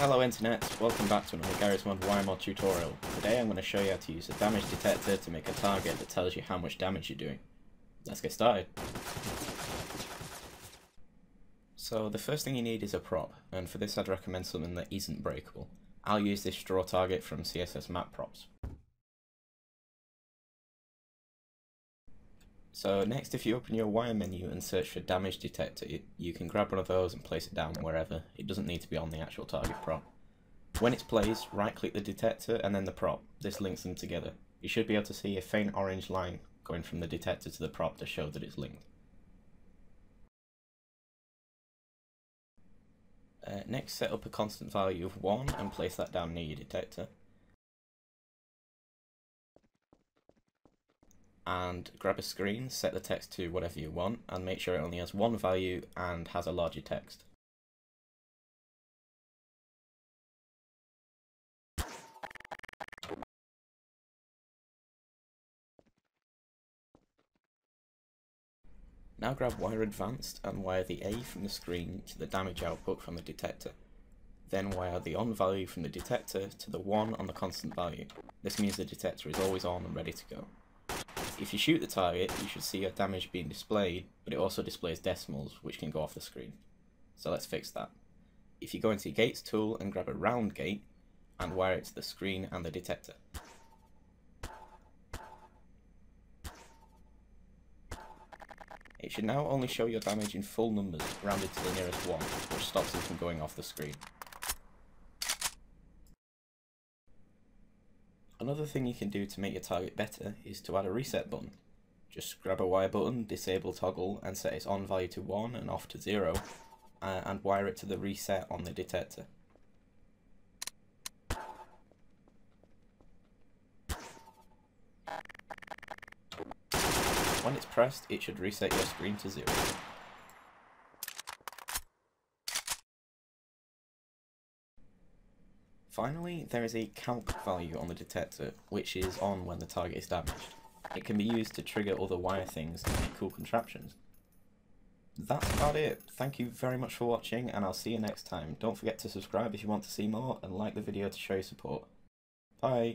Hello Internet, welcome back to another Garry's Mod WireMod tutorial. Today I'm going to show you how to use a damage detector to make a target that tells you how much damage you're doing. Let's get started. So the first thing you need is a prop, and for this I'd recommend something that isn't breakable. I'll use this straw target from CSS Map Props. So next if you open your wire menu and search for damage detector, you can grab one of those and place it down wherever. It doesn't need to be on the actual target prop. When it's placed, right click the detector and then the prop. This links them together. You should be able to see a faint orange line going from the detector to the prop to show that it's linked. Uh, next, set up a constant value of 1 and place that down near your detector. And grab a screen, set the text to whatever you want, and make sure it only has one value and has a larger text. Now grab Wire Advanced and wire the A from the screen to the damage output from the detector. Then wire the on value from the detector to the 1 on the constant value. This means the detector is always on and ready to go. If you shoot the target, you should see your damage being displayed, but it also displays decimals, which can go off the screen. So let's fix that. If you go into Gates tool and grab a round gate, and wire it to the screen and the detector. It should now only show your damage in full numbers, rounded to the nearest one, which stops it from going off the screen. Another thing you can do to make your target better is to add a reset button. Just grab a wire button, disable toggle, and set its on value to 1 and off to 0, uh, and wire it to the reset on the detector. When it's pressed, it should reset your screen to zero. Finally, there is a calc value on the detector, which is on when the target is damaged. It can be used to trigger other wire things and make cool contraptions. That's about it. Thank you very much for watching, and I'll see you next time. Don't forget to subscribe if you want to see more, and like the video to show your support. Bye!